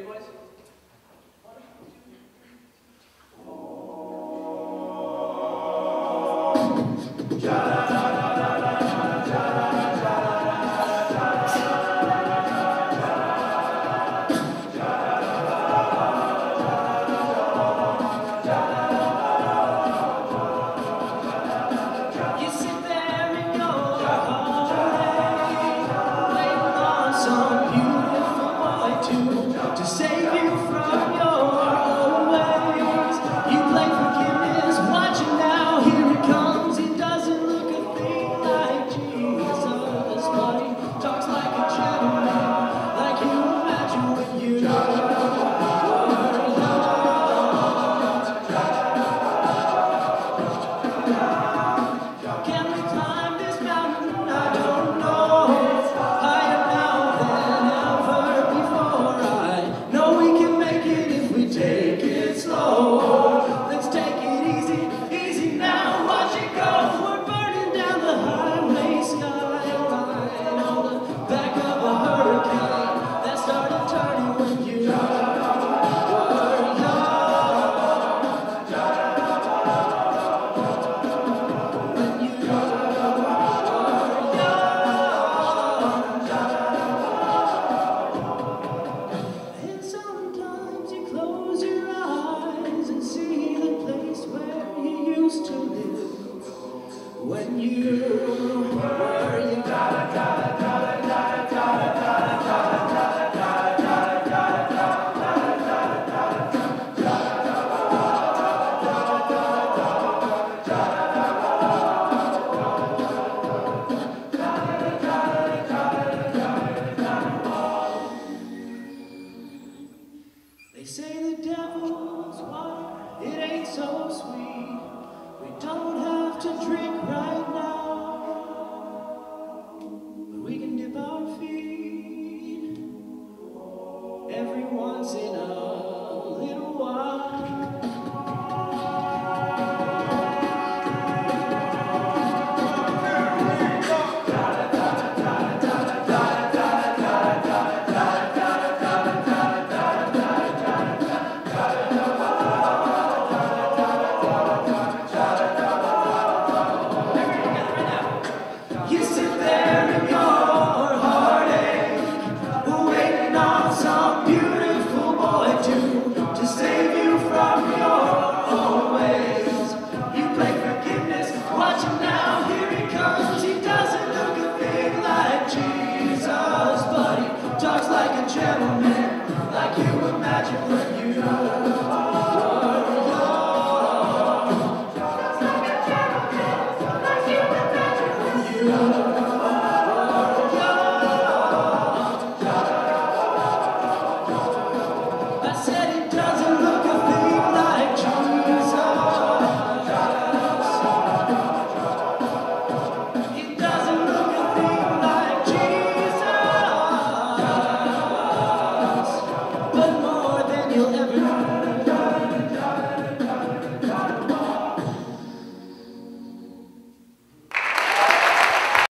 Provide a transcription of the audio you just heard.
Everybody's so sweet. We don't have to drink right beautiful boy too, to save you from your own ways. You play forgiveness, watch him now, here he comes. He doesn't look a thing like Jesus, but he talks like a gentleman, like you imagine when you know.